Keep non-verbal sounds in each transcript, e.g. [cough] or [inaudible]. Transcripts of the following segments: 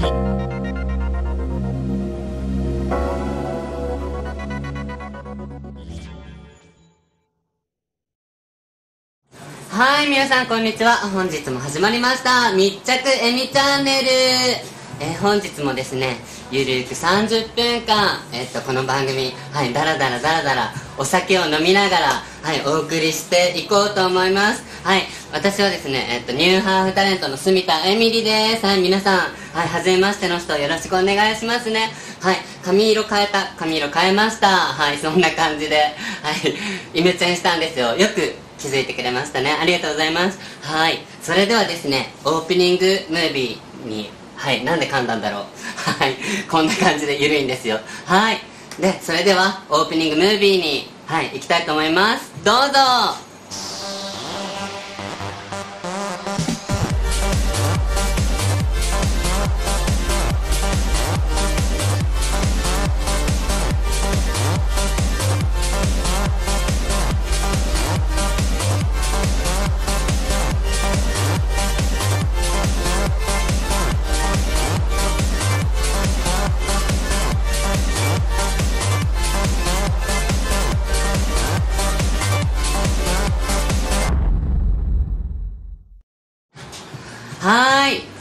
はい皆さんこんにちは。本日も始まりました。密着えみチャンネル。えー本日もですねゆるく30分間、えっとこの番組はいダラダラダラダラお酒を飲みながらはいお送りしていこうと思います。はい私はですねえっとニューハーフタレントの住田えみりです。はい皆さんはい初めましての人よろしくお願いしますね。はい髪色変えた髪色変えました。はいそんな感じではいイメチェンしたんですよ。よく気づいてくれましたね。ありがとうございます。はいそれではですねオープニングムービーにはいなんで噛んだんだろう。はいこんな感じで緩いんですよ。はいでそれではオープニングムービーにはい行きたいと思います。どうぞ。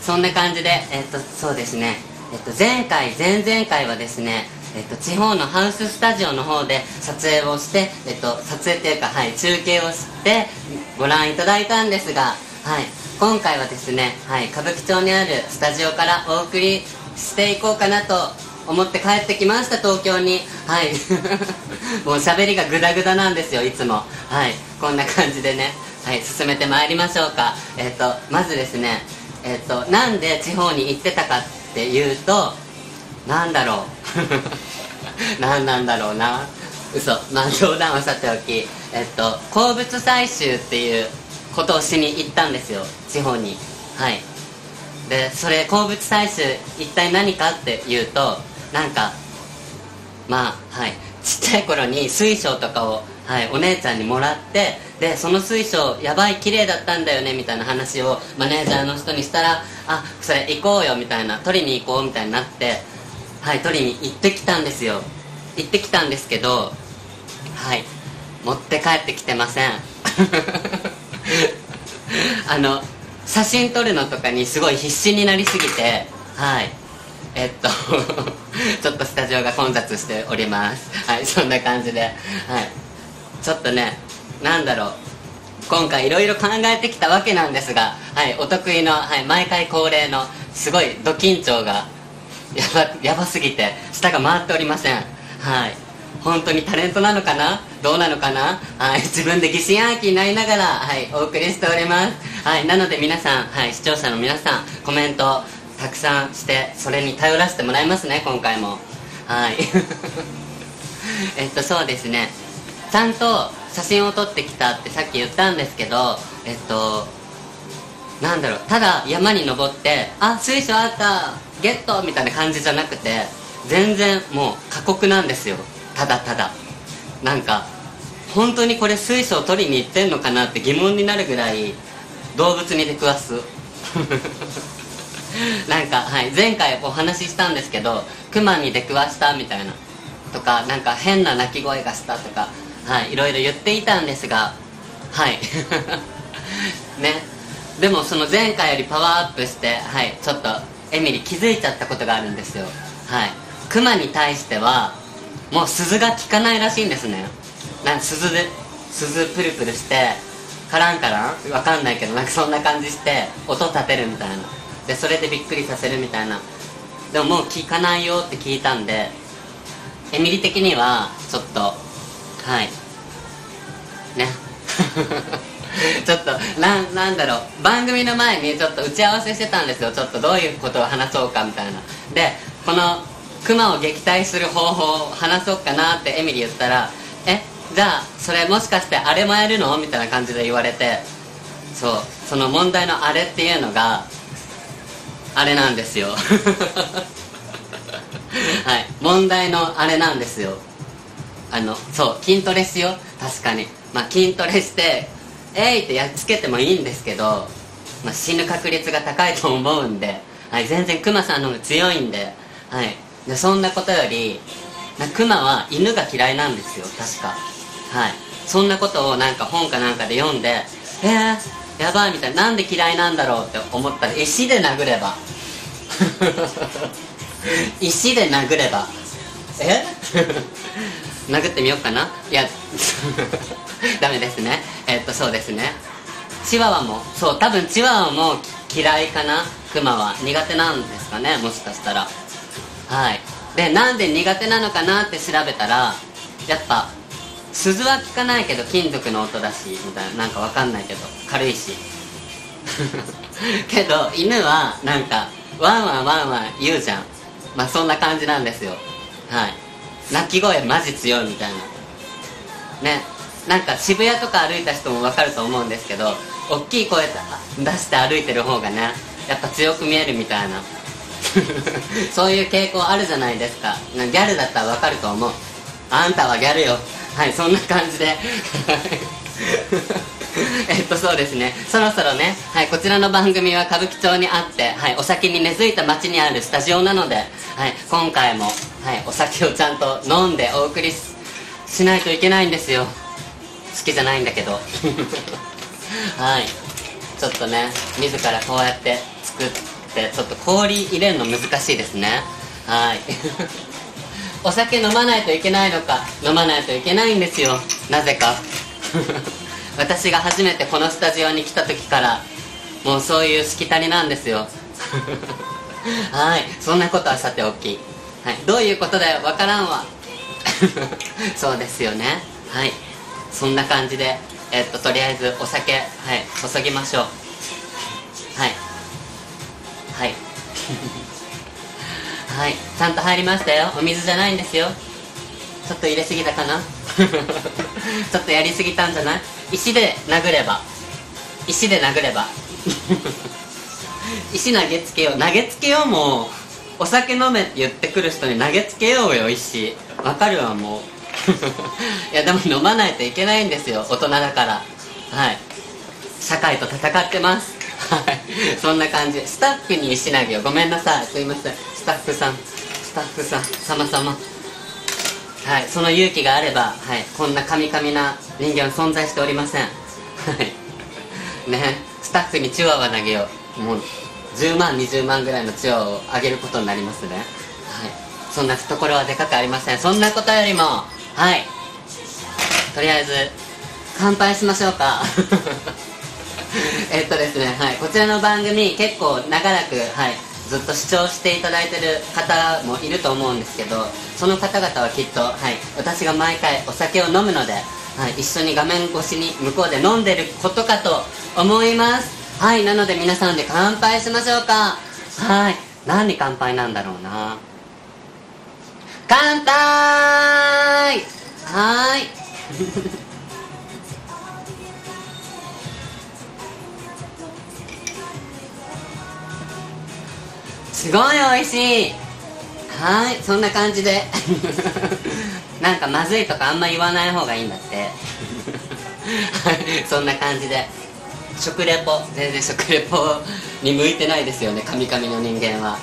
そんな感じでえっとそうですね。えっと前回前々回はですねえっと地方のハウススタジオの方で撮影をしてえっと撮影っていうかはい中継をしてご覧いただいたんですがはい今回はですねはい歌舞伎町にあるスタジオからお送りしていこうかなと思って帰ってきました東京に。はい。[laughs] もう喋りがグダグダなんですよいつも。はいこんな感じでねはい進めてまいりましょうか。えっ、とまずですねえっ、となんで地方に行ってたかっていうとなんだろう。[laughs] なんなんだろうな。嘘。まあ冗談はさておき。えっ、と鉱物採集っていうことをしに行ったんですよ。地方に。はい。でそれ鉱物採集一体何かっていうとなんかまあはい。ちっちゃい頃に水晶とかを、はい、お姉ちゃんにもらってでその水晶やばい綺麗だったんだよねみたいな話をマネージャーの人にしたらあそれ行こうよみたいな取りに行こうみたいになってはい取りに行ってきたんですよ。行ってきたんですけどはい持って帰ってきてません。[laughs] あの写真撮るのとかにすごい必死になりすぎてはいえっと [laughs] ちょっとスタジオが混雑しております。はいそんな感じではい。ちょっとねなんだろう。今回いろいろ考えてきたわけなんですがはいお得意の、はい、毎回恒例のすごいド緊張がやばやばすぎて舌が回っておりません。はい。本当にタレントなのかな？どうなのかな？はい自分で疑心暗鬼になりながらはいお送りしております。はいなので皆さんはい視聴者の皆さんコメントたくさんしてそれに頼らせてもらいますね今回も。はい。[laughs] えっとそうですね。ちゃんと写真を撮ってきたってさっき言ったんですけどえっとなんだろうただ山に登ってあ水晶あったゲットみたいな感じじゃなくて全然もう過酷なんですよ。ただただ。なんか本当にこれ水晶取りに行ってんのかなって疑問になるぐらい動物に出くわす。[laughs] なんか、はい、前回お話ししたんですけどクマに出くわしたみたいな。とかなんか変な鳴き声がしたとか、はい、いろいろ言っていたんですがはい。[laughs] ね。でもその前回よりパワーアップしてはいちょっとエミリ気づいちゃったことがあるんですよ。はい。クマに対してはもう鈴が効かないらしいんですね。なんか鈴で鈴プルプルしてカランカラン？わかんないけどなんかそんな感じして音立てるみたいな。でそれでびっくりさせるみたいな。でももう聞かないよって聞いたんでエミリ的にはちょっとはい。ね [laughs] ちょっとななんだろう。番組の前にちょっと打ち合わせしてたんですよ。ちょっとどういうことを話そうかみたいな。でこのクマを撃退する方法を話そうかなってエミリー言ったらえじゃあそれもしかしてあれもやるの？みたいな感じで言われて。そう。その問題のあれっていうのがあれなんですよ。[laughs] はい。問題のあれなんですよ。あのそう筋トレしよう。確かに。まあ筋トレしてえいってやっつけてもいいんですけど、まあ、死ぬ確率が高いと思うんではい、全然クマさんの方が強いんで,、はい、そんなことよりクマは犬が嫌いなんですよ確か。はい。そんなことをなんか本かなんかで読んでえー、やばいみたいななんで嫌いなんだろうって思ったら石で殴れば。[laughs] 石で殴れば。え？[laughs] 殴ってみようかな。いや [laughs] ダメですね。え、っとそうですね。チワワもそう多分チワワも嫌いかな。クマは苦手なんですかねもしかしたら。はい。でなんで苦手なのかなって調べたらやっぱ鈴は効かないけど金属の音だしみたいななんかわかんないけど軽いし。[laughs] けど犬はなんかワンワンワンワン言うじゃん。まあそんな感じなんですよ。はい。鳴き声マジ強いみたいな。ね。なんか渋谷とか歩いた人もわかると思うんですけど大きい声出して歩いてる方がねやっぱ強く見えるみたいな。[laughs] そういう傾向あるじゃないですか。ギャルだったらわかると思う。あんたはギャルよ。はいそんな感じで。[laughs] えっとそうですね。そろそろね、はい、こちらの番組は歌舞伎町にあって、はい、お酒に根付いた街にあるスタジオなので、はい、今回も、はい、お酒をちゃんと飲んでお送りしないといけないんですよ。好きじゃないんだけど。[laughs] はい。ちょっとね自らこうやって作ってちょっと氷入れるの難しいですね。はい。[laughs] お酒飲まないといけないのか飲まないといけないんですよ。なぜか。[laughs] 私が初めてこのスタジオに来た時からもうそういうしきたりなんですよ。はい。そんなことはさておき、はい、どういうことだよ？わからんわ。[laughs] そうですよね。はい。そんな感じでえっととりあえずお酒はい。注ぎましょう。はい。はい。[laughs] はい。ちゃんと入りましたよ。お水じゃないんですよ。ちょっと入れすぎたかな。[laughs] ちょっとやりすぎたんじゃない？石で殴れば。石で殴れば。石投げつけよう。投げつけようもう。お酒飲めって言ってくる人に投げつけようよ石わかるわもう。[laughs] いやでも飲まないといけないんですよ大人だから。はい。社会と戦ってます。はい。そんな感じ。スタッフに石投げよう。ごめんなさい。すいません。スタッフさん。スタッフさん。様々。はい。その勇気があれば、はい、こんなカミカミな人間は存在しておりません。はい。ね。スタッフにチワワ投げよう。もう10万20万ぐらいのチワワをあげることになりますね。はい。そんなところはでかくありません。そんなことよりもはい。とりあえず乾杯しましょうか。[laughs] えっとですね、はい、こちらの番組結構長らく、はい、ずっと視聴していただいてる方もいると思うんですけどその方々はきっと、はい、私が毎回お酒を飲むので、はい、一緒に画面越しに向こうで飲んでることかと思います。はいなので皆さんで乾杯しましょうか。はい何に乾杯なんだろうな。乾杯！はい。[laughs] すごい美味しい。はいそんな感じで。[laughs] なんかまずいとかあんま言わない方がいいんだって。[laughs] はいそんな感じで。食レポ。全然食レポに向いてないですよね。カミカミの人間は。はい。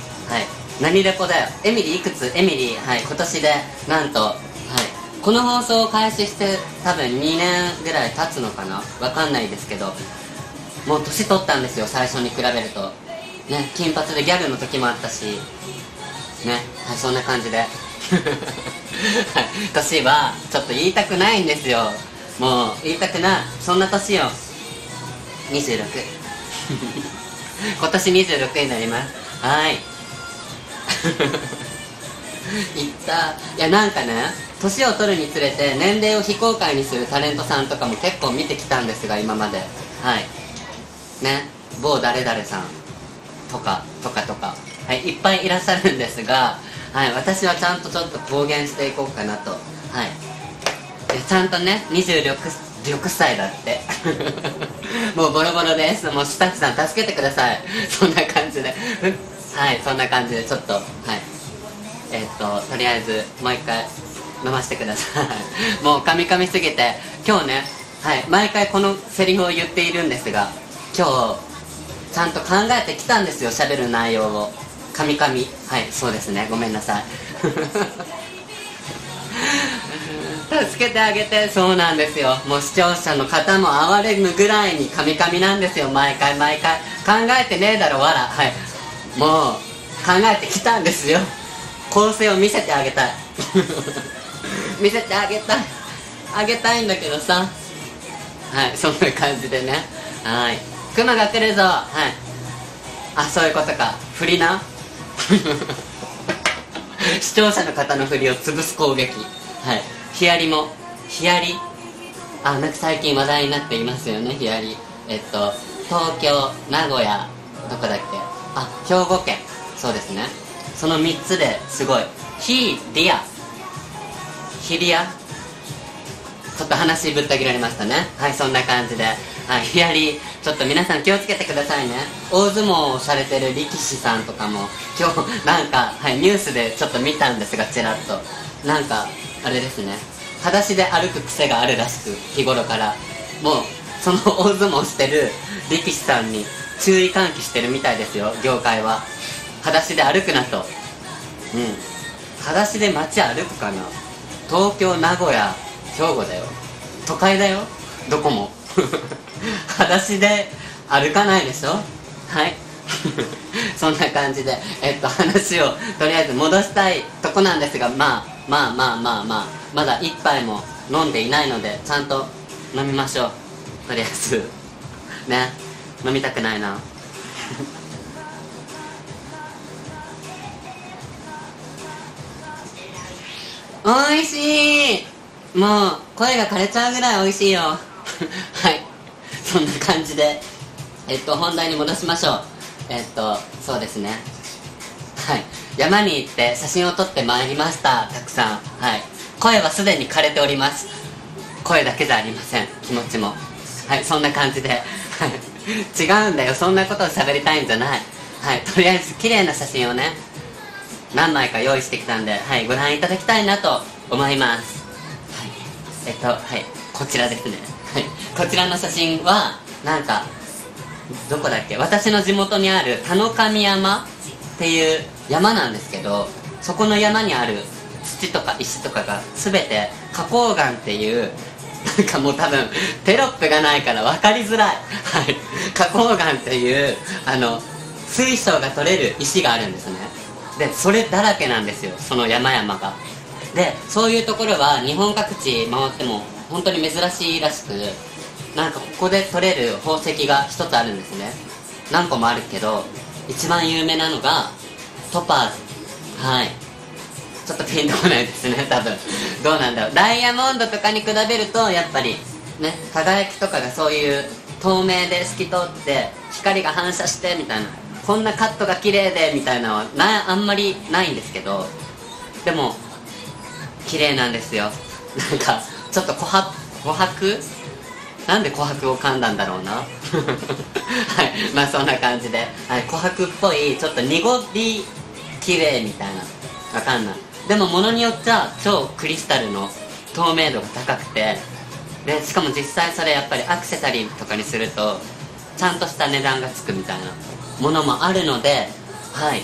何レポだよ。エミリーいくつ？エミリー。はい。今年でなんとはい。この放送を開始して多分2年ぐらい経つのかな？わかんないですけど。もう年取ったんですよ最初に比べると。ね。金髪でギャルの時もあったし。ね。はいそんな感じで。[laughs] 年はちょっと言いたくないんですよ。もう言いたくない。そんな年よ。26今年26になります。はい。[laughs] 言った。いやなんかね年を取るにつれて年齢を非公開にするタレントさんとかも結構見てきたんですが今まで。はい。ね。某誰々さん。とかとかとか、はい、いっぱいいらっしゃるんですが、はい、私はちゃんとちょっと公言していこうかなと。はい。ちゃんとね26 6歳だって。[laughs] もうボロボロです。もうスタッフさん助けてください。そんな感じで。はいそんな感じで。ちょっとはい。えー、っととりあえずもう一回飲ませてください。[laughs] もうカミカミすぎて。今日ねはい毎回このセリフを言っているんですが今日ちゃんと考えてきたんですよ。喋る内容を。カミカミ。はいそうですね。ごめんなさい。[laughs] 助けてあげて。そうなんですよ。もう視聴者の方も哀れむぐらいにカミカミなんですよ。毎回毎回。考えてねえだろわらはい。もう考えてきたんですよ。構成を見せてあげたい。[laughs] 見せてあげたい。あげたいんだけどさ。はい。そんな感じでね。はい。クマが来るぞ。はい。あそういうことか。振りな。[laughs] 視聴者の方の振りを潰す攻撃。はい。ヒアリもヒアリ。あなんか最近話題になっていますよねヒアリ。えっと東京名古屋どこだっけ？あ兵庫県。そうですね。その3つですごい。ヒーリア。ヒリア？ちょっと話ぶった切られましたね。はいそんな感じで。はいヒアリちょっと皆さん気をつけてくださいね。大相撲をされてる力士さんとかも今日なんか、はい、ニュースでちょっと見たんですがちらっと。なんかあれですね。裸足で歩く癖があるらしく日頃から。もうその大相撲してる力士さんに注意喚起してるみたいですよ業界は。裸足で歩くなと。うん。裸足で街歩くかな。東京名古屋兵庫だよ。都会だよ。どこも。[laughs] 裸足で歩かないでしょ？はい。[laughs] そんな感じでえっと話をとりあえず戻したいとこなんですがまあまあまあまあまあまだ一杯も飲んでいないのでちゃんと飲みましょうとりあえずね。飲みたくないな。[laughs] おいしい。もう声が枯れちゃうぐらい美味しいよ。[laughs] はい。そんな感じで。えっと本題に戻しましょう。えっとそうですね。はい。山に行って写真を撮ってまいりました。たくさん。はい。声はすでに枯れております。声だけじゃありません。気持ちも。はい。そんな感じで。違うんだよ。そんなことを喋りたいんじゃない。はい。とりあえず綺麗な写真をね何枚か用意してきたんではい。ご覧いただきたいなと思います。はい。えっとはい。こちらですね。はい。こちらの写真はなんかどこだっけ？私の地元にある田の神山。っていう山なんですけどそこの山にある土とか石とかが全て花崗岩っていうなんかもう多分テロップがないから分かりづらい。はい。花崗岩っていうあの水晶が取れる石があるんですね。でそれだらけなんですよ。その山々が。でそういうところは日本各地回っても本当に珍しいらしくなんかここで取れる宝石が一つあるんですね。何個もあるけど一番有名なのがトパーズ。はい。ちょっとピンとこないですね多分。どうなんだろう。ダイヤモンドとかに比べるとやっぱりね輝きとかがそういう透明で透き通って光が反射してみたいな。こんなカットが綺麗でみたいなのはなあんまりないんですけどでも綺麗なんですよ。なんかちょっと琥珀琥珀？なんで琥珀を噛んだんだろうな。はい。まあそんな感じで、はい、琥珀っぽいちょっと濁り綺麗みたいな。わかんない。でも物によっちゃ超クリスタルの透明度が高くて。でしかも実際それやっぱりアクセサリーとかにするとちゃんとした値段がつくみたいな。ものもあるのではい。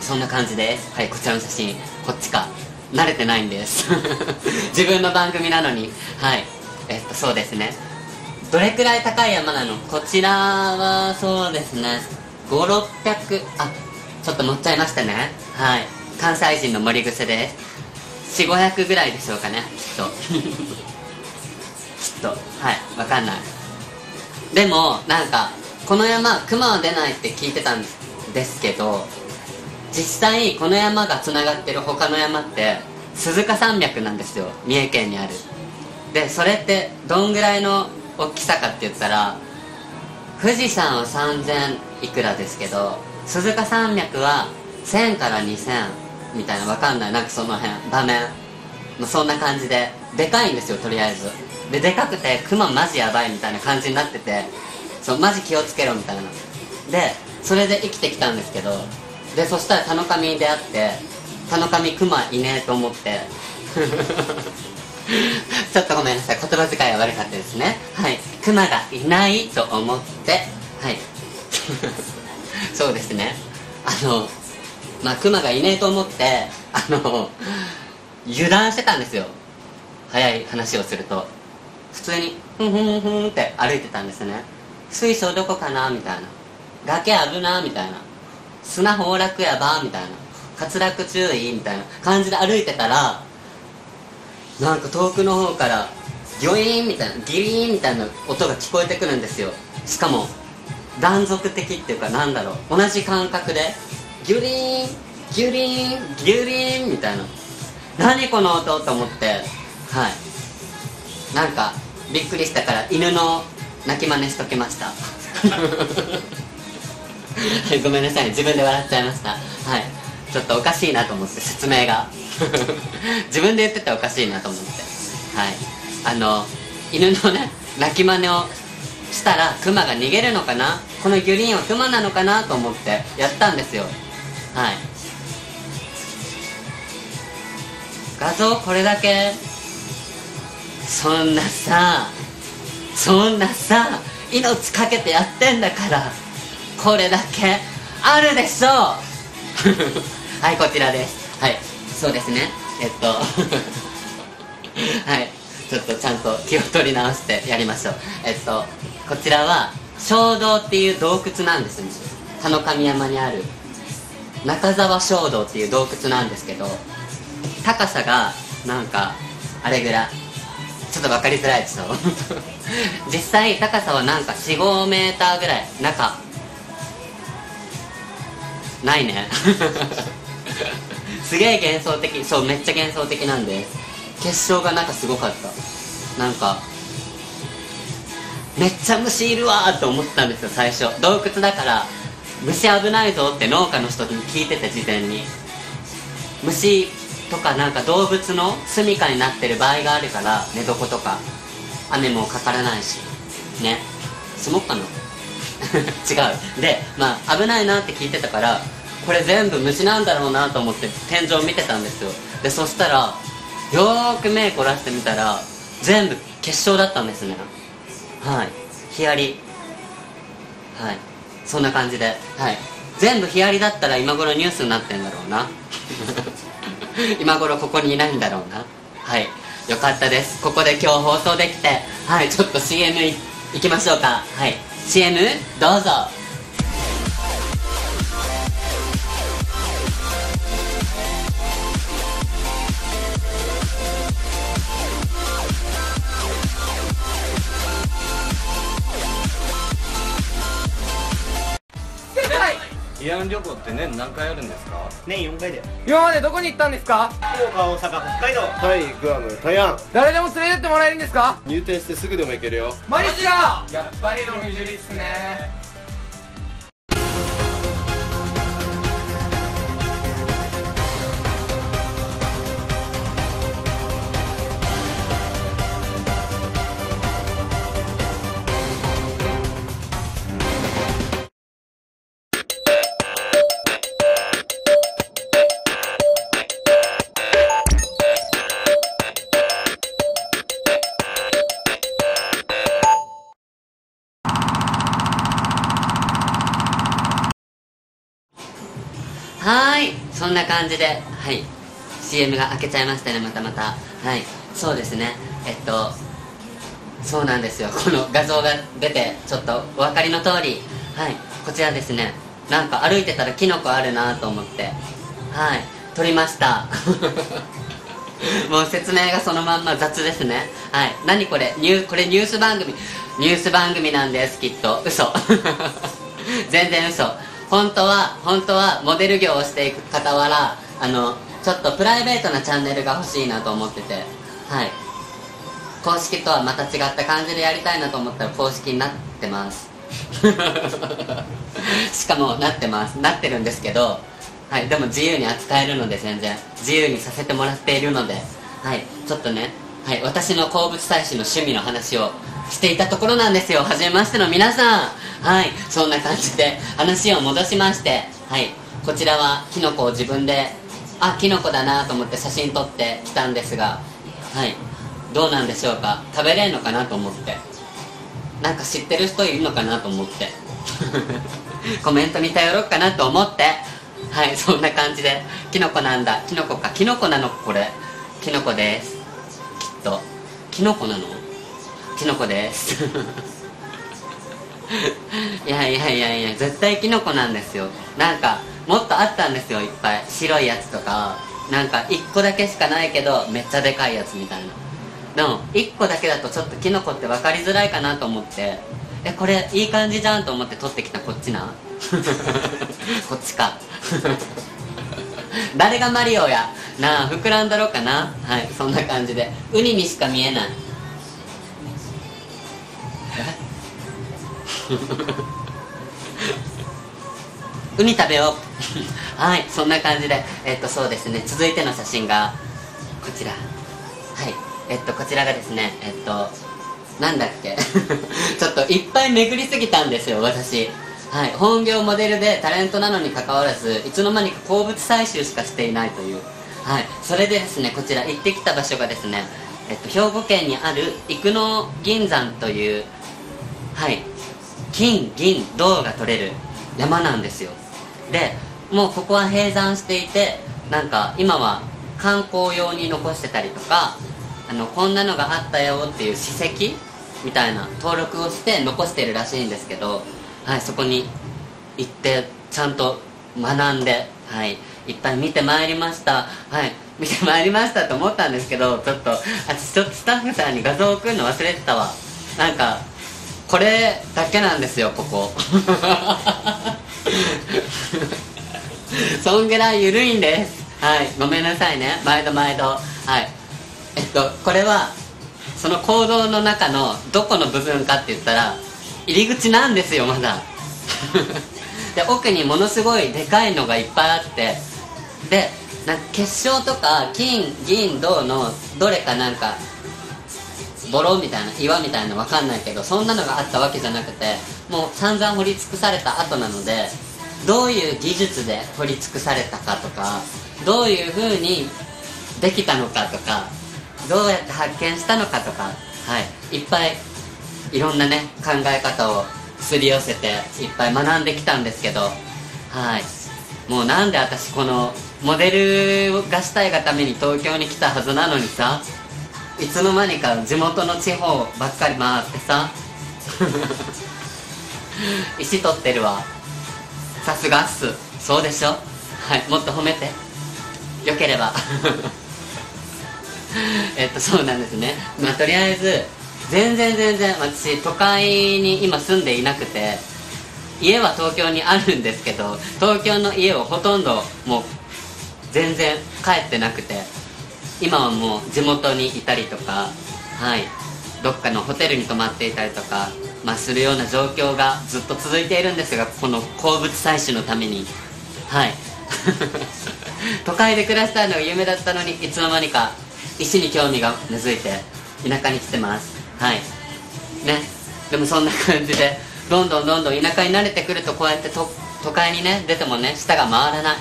そんな感じですはいこちらの写真こっちか。慣れてないんです。[laughs] 自分の番組なのに。はい。えっとそうですね。どれくらい高い山なの？こちらはそうですね。5600あちょっと乗っちゃいましたね。はい。関西人の森癖で。す4500ぐらいでしょうかね。きっと。[laughs] きっと。はい。わかんない。でもなんかこの山熊は出ないって聞いてたんですけど実際この山がつながってる他の山って鈴鹿山脈なんですよ。三重県にある。でそれってどんぐらいの大きさかって言ったら富士山は3000いくらですけど鈴鹿山脈は1000から2000みたいなわかんない。なんかその辺場面。もうそんな感じで。でかいんですよとりあえず。ででかくて熊マジやばいみたいな感じになっててそうマジ気をつけろみたいな。でそれで生きてきたんですけどでそしたら田の神に出会って田の神クマいねえと思って。[laughs] ちょっとごめんなさい。言葉遣いは悪かったですね。はい。クマがいないと思って。はい。[laughs] そうですね。あのまあクマがいねえと思ってあの油断してたんですよ。早い話をすると。普通にふんふんふんって歩いてたんですね。水晶どこかなみたいな。崖あるなみたいな。砂崩落やばみたいな。滑落注意みたいな感じで歩いてたらなんか遠くの方からギョイーンみたいなギリーンみたいな音が聞こえてくるんですよ。しかも断続的っていうかなんだろう。同じ感覚でギュリーンギュリーンギュリーンみたいな。何この音と思ってはい。なんかびっくりしたから犬の鳴き真似しときました。[laughs] ごめんなさい自分で笑っちゃいました。はい。ちょっとおかしいなと思って説明が。自分で言ってておかしいなと思って。はい。あの犬のね鳴き真似をしたらクマが逃げるのかな？このギュリンはクマなのかなと思ってやったんですよ。はい。画像これだけ？そんなさそんなさ命かけてやってんだからこれだけあるでしょう。[laughs] はいこちらです。はい。そうですね。えっと。[laughs] はい。ちょっとちゃんと気を取り直してやりましょう。えっとこちらは衝動っていう洞窟なんですね。田の神山にある中沢衝動っていう洞窟なんですけど高さがなんかあれぐらい。ちょっと分かりづらいでしょ。[laughs] 実際高さはなんか45メーターぐらい。中。ないね。[laughs] すげえ幻想的そうめっちゃ幻想的なんで結晶がなんかすごかった。なんかめっちゃ虫いるわーって思ってたんですよ最初。洞窟だから虫危ないぞって農家の人に聞いてて事前に。虫とかなんか動物の住みかになってる場合があるから寝床とか雨もかからないしね。住もっかな [laughs] 違う。でまあ危ないなって聞いてたからこれ全部虫なんだろうなと思って天井見てたんですよ。でそしたらよーく目凝らしてみたら全部結晶だったんですね。はい。ヒアリ。はい。そんな感じで。はい。全部ヒアリだったら今頃ニュースになってんだろうな。[laughs] 今頃ここにいないんだろうな。はい。よかったです。ここで今日放送できて。はい。ちょっと CM いいきましょうか。はい。CM どうぞ。慰安旅行って年何回あるんですか？年4回だよ。今までどこに行ったんですか？福岡大阪北海道。タイグアム台湾。誰でも連れてってもらえるんですか？入店してすぐでも行けるよ。マジか？やっぱりロミジュリっすねんな感じではい。CM が開けちゃいましたねまたまた。はい。そうですね。えっとそうなんですよ。この画像が出てちょっとお分かりの通り。はい。こちらですね。なんか歩いてたらキノコあるなと思って。はい。撮りました。[laughs] もう説明がそのまんま雑ですね。はい。何これ？ニューこれニュース番組。ニュース番組なんですきっと。嘘。[laughs] 全然嘘。本当は本当はモデル業をしていく傍らあのちょっとプライベートなチャンネルが欲しいなと思ってて。はい。公式とはまた違った感じでやりたいなと思ったら公式になってます。[laughs] しかもなってます。なってるんですけどはい。でも自由に扱えるので全然。自由にさせてもらっているので。はい。ちょっとねはい。私の鉱物採取の趣味の話をしていたところなんですよ。初めましての皆さん。はい。そんな感じで話を戻しまして。はい。こちらはキノコを自分であキノコだなと思って写真撮ってきたんですが。はい。どうなんでしょうか？食べれんのかなと思って。なんか知ってる人いるのかなと思って。[laughs] コメントに頼ろうかなと思って。はい。そんな感じで。キノコなんだ。キノコか。キノコなのこれ。キノコです。きっと。キノコなの？キノコです。[laughs] いやいやいやいや絶対キノコなんですよ。なんかもっとあったんですよいっぱい。白いやつとか。なんか1個だけしかないけどめっちゃでかいやつみたいな。でも1個だけだとちょっとキノコって分かりづらいかなと思って。えこれいい感じじゃんと思って取ってきたこっちな。[laughs] こっちか。[laughs] 誰がマリオや？なあ膨らんだろうかな。はいそんな感じで。ウニにしか見えない。[laughs] ウニ食べよう。はいそんな感じでえっとそうですね。続いての写真がこちら。はいえっとこちらがですねえっとなんだっけ。[laughs] ちょっといっぱい巡りすぎたんですよ私。はい本業モデルでタレントなのにかかわらずいつの間にか鉱物採集しかしていないという。はいそれでですねこちら行ってきた場所がですねえっと兵庫県にある生野銀山というはい金銀銅が取れる山なんですよ。でもうここは閉山していてなんか今は観光用に残してたりとかあのこんなのがあったよっていう史跡みたいな登録をして残してるらしいんですけど、はい、そこに行ってちゃんと学んで、はい、いっぱい見てまいりました。はい見てまいりましたと思ったんですけどちょっと私ちょっとスタッフさんに画像送るの忘れてたわ。なんかこれだけなんですよここ。[laughs] そんぐらい緩いんです。はい。ごめんなさいね。毎度毎度。はい。えっとこれはその行動の中のどこの部分かって言ったら入り口なんですよまだ。[laughs] で奥にものすごいでかいのがいっぱいあってでなんか結晶とか金銀銅のどれかなんかボロみたいな岩みたいなの分かんないけどそんなのがあったわけじゃなくてもう散々掘り尽くされた後なのでどういう技術で掘り尽くされたかとかどういう風にできたのかとかどうやって発見したのかとかはいいっぱいいろんなね考え方をすり寄せていっぱい学んできたんですけどはいもうなんで私このモデルがしたいがために東京に来たはずなのにさいつの間にか地元の地方ばっかり回ってさ。[laughs] 石取ってるわ。さすがっす。そうでしょ？はいもっと褒めて。よければ。[laughs] えっとそうなんですね。まあとりあえず全然全然私都会に今住んでいなくて家は東京にあるんですけど東京の家をほとんどもう全然帰ってなくて。今はもう地元にいたりとかはいどっかのホテルに泊まっていたりとか、まあ、するような状況がずっと続いているんですがこの鉱物採取のためにはい。[laughs] 都会で暮らしたいのが夢だったのにいつの間にか石に興味が根付いて田舎に来てます。はい。ね。でもそんな感じでどんどんどんどん田舎に慣れてくるとこうやって都会にね出てもね舌が回らない。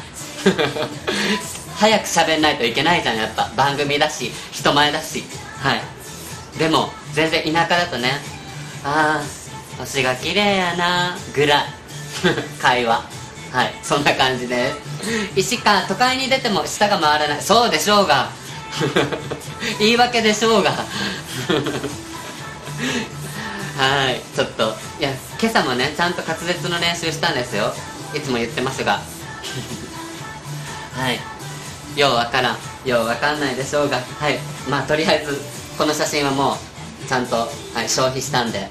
早く喋んないといけないじゃんやっぱ。番組だし人前だし。はい。でも全然田舎だとねああ星が綺麗やなぐらい。[laughs] 会話。はい。そんな感じで。す石か都会に出ても舌が回らない。そうでしょうが。[laughs] 言い訳でしょうが。[laughs] はい。ちょっといや今朝もねちゃんと滑舌の練習したんですよ。いつも言ってますが。はい。ようわからん。ようわかんないでしょうが。はい。まあとりあえずこの写真はもうちゃんと、はい、消費したんで。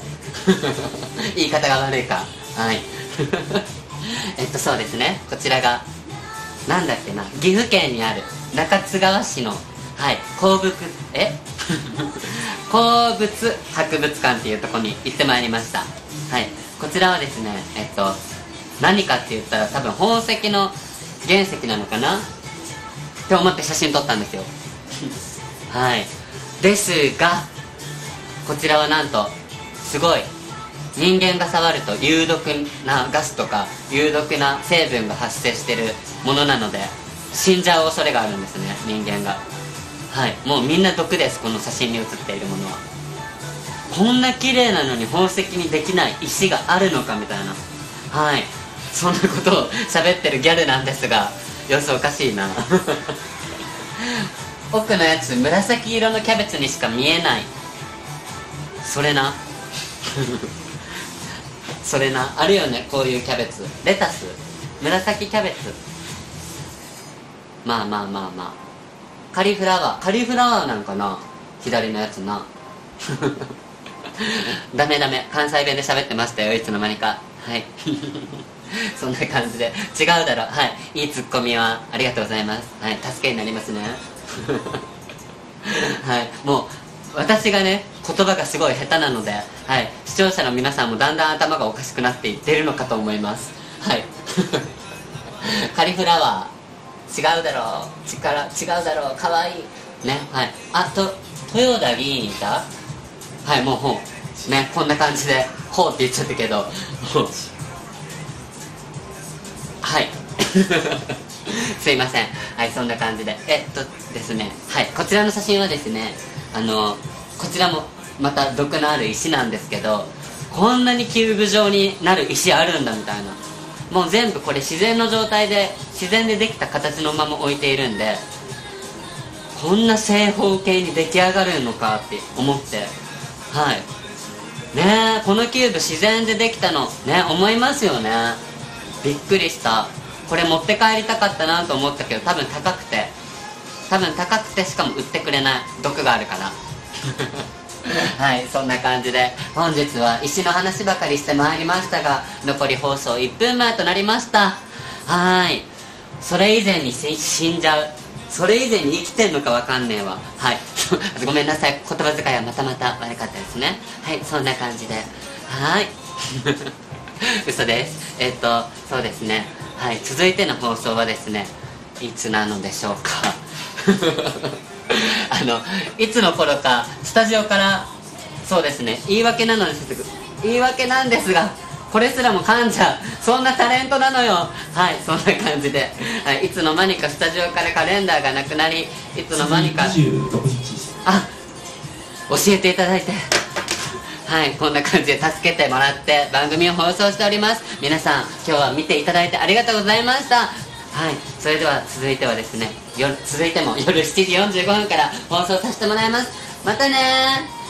[laughs] 言い方が悪いか。はい。[laughs] えっとそうですね。こちらがなんだっけな。岐阜県にある中津川市のはい鉱物え？[laughs] 鉱物博物館っていうところに行ってまいりました。はい。こちらはですねえっと何かって言ったら多分宝石の原石なのかな？って思って写真撮ったんですよ。はい。ですがこちらはなんとすごい人間が触ると有毒なガスとか有毒な成分が発生してるものなので死んじゃう恐れがあるんですね人間が。はい。もうみんな毒ですこの写真に写っているものは。こんな綺麗なのに宝石にできない石があるのかみたいな。はい。そんなことを喋ってるギャルなんですが様子おかしいな。[laughs] 奥のやつ紫色のキャベツにしか見えない。それな。[laughs] それな。あるよねこういうキャベツ。レタス。紫キャベツ。まあまあまあまあ。カリフラワー。カリフラワーなんかな。左のやつな。[laughs] ダメダメ。関西弁で喋ってましたよいつの間にか。はい [laughs] そんな感じで。違うだろ。はい。いいツッコミはありがとうございます。はい。助けになりますね。[laughs] はい。もう私がね言葉がすごい下手なので、はい、視聴者の皆さんもだんだん頭がおかしくなっていってるのかと思います。はい。[laughs] カリフラワー。違うだろう。力違うだろう。かわい。いね。はい。あと豊田議員いた？はい。もうほうね。こんな感じで「ほう」って言っちゃったけど。もうはい。[laughs] すいません。はいそんな感じで。えっとですね。はいこちらの写真はですねあのこちらもまた毒のある石なんですけどこんなにキューブ状になる石あるんだみたいな。もう全部これ自然の状態で自然でできた形のまま置いているんでこんな正方形に出来上がるのかって思って。はい。ねえこのキューブ自然でできたのね思いますよね。びっくりした。これ持って帰りたかったなと思ったけど多分高くて。多分高くてしかも売ってくれない。毒があるから [laughs] はいそんな感じで。本日は石の話ばかりしてまいりましたが残り放送1分前となりました。はい。それ以前に死んじゃう。それ以前に生きてんのかわかんねえわ。はい。[laughs] ごめんなさい。言葉遣いはまたまた悪かったですね。はいそんな感じで。はい。[laughs] 嘘です。えっとそうですね。はい。続いての放送はですねいつなのでしょうか。[laughs] あのいつの頃かスタジオからそうですね。言い訳なのです。言い訳なんですがこれすらも噛んじゃう。そんなタレントなのよ。はい。そんな感じで、はい、いつの間にかスタジオからカレンダーがなくなりいつの間にか。26日あ教えていただいてはいこんな感じで助けてもらって番組を放送しております。皆さん今日は見ていただいてありがとうございました。はいそれでは続いてはですねよ続いても夜7時45分から放送させてもらいます。またね